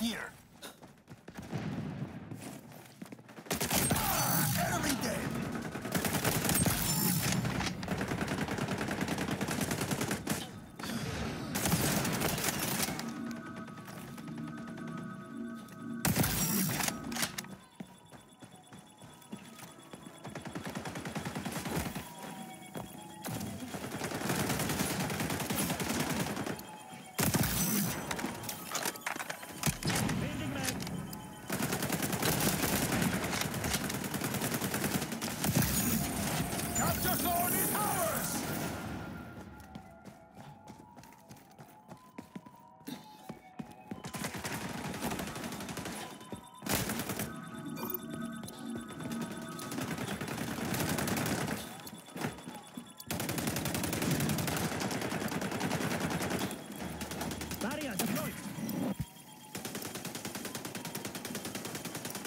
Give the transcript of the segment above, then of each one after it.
here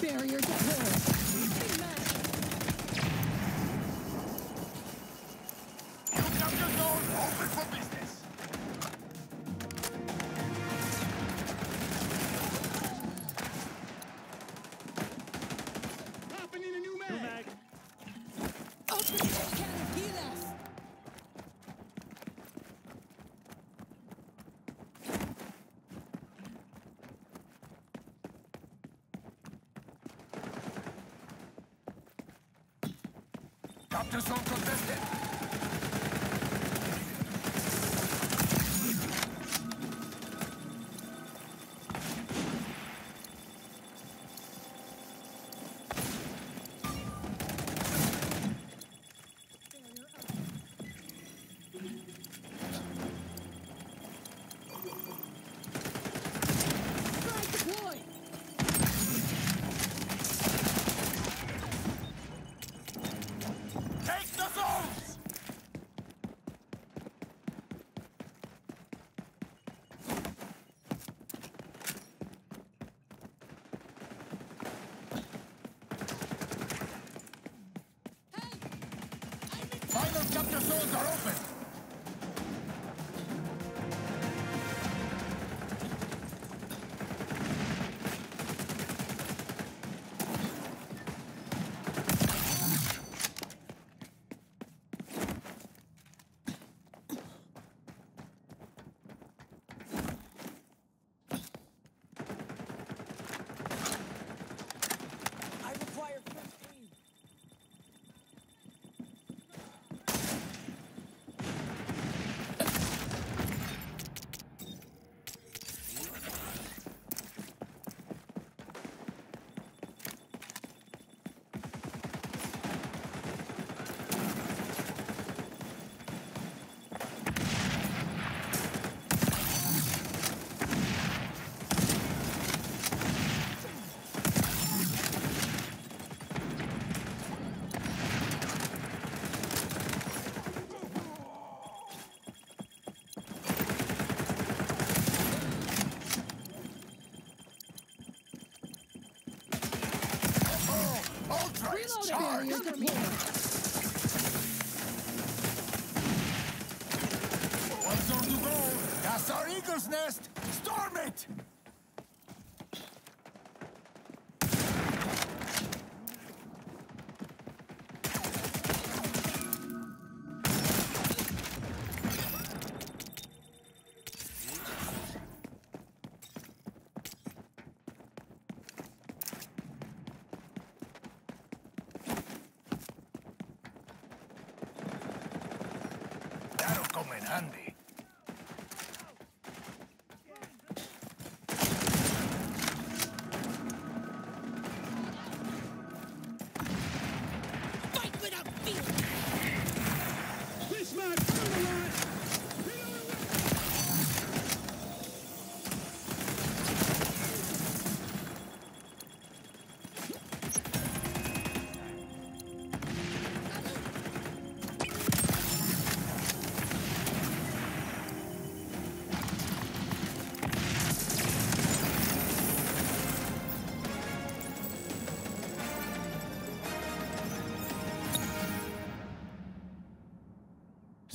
Barrier capture zone open for Capture zone contested! Strike deployed. Take the zones! Final chapter zones are open! Is Reloading. charged! Barrier deployed. One zone to go! That's our eagle's nest!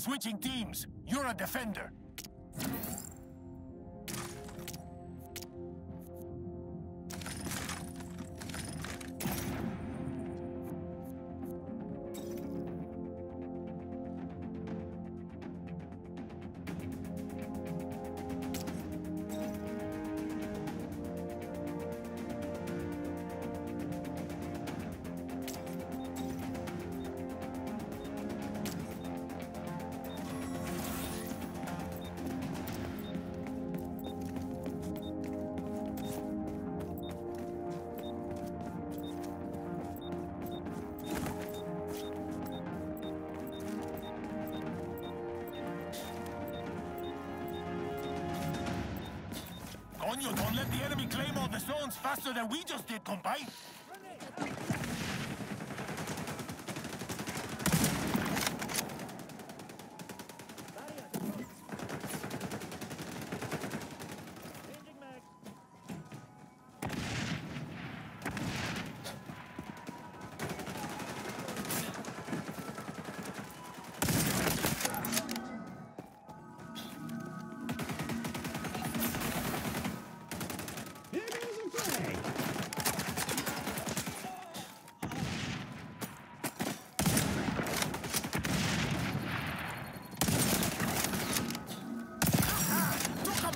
Switching teams. You're a defender. Let the enemy claim all the zones faster than we just did, compay.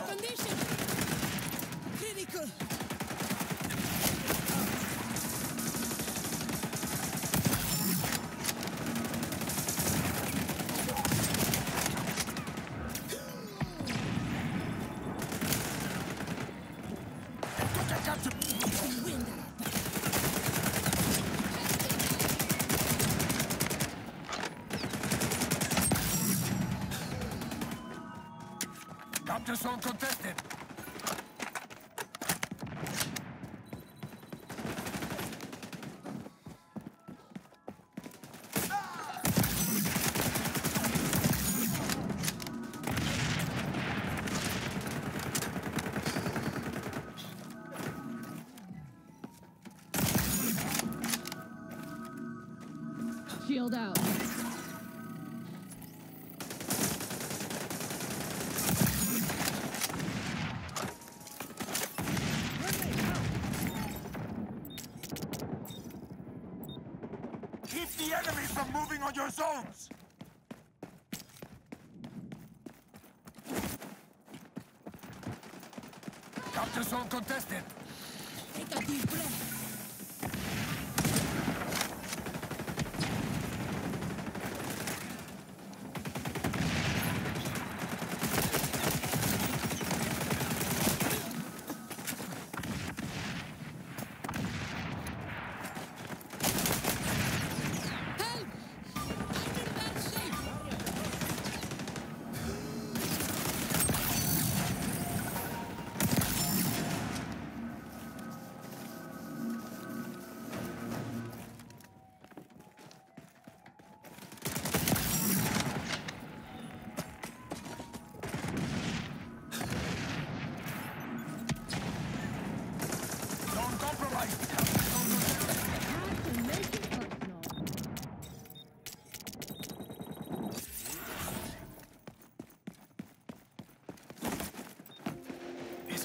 Condition! Critical! Capture zone contested. From moving on your zones. Capture zone contested. Take a deep breath.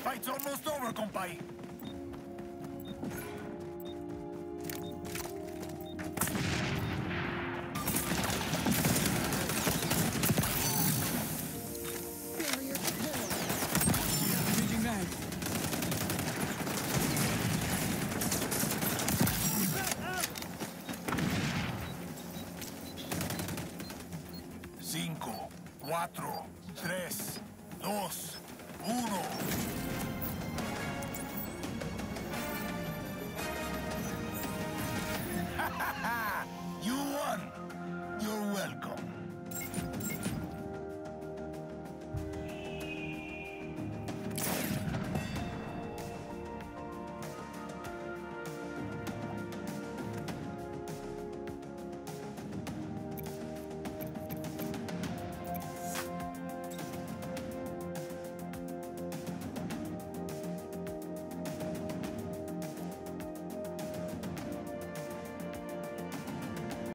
Fight's almost over, compay. 3, 2, 1.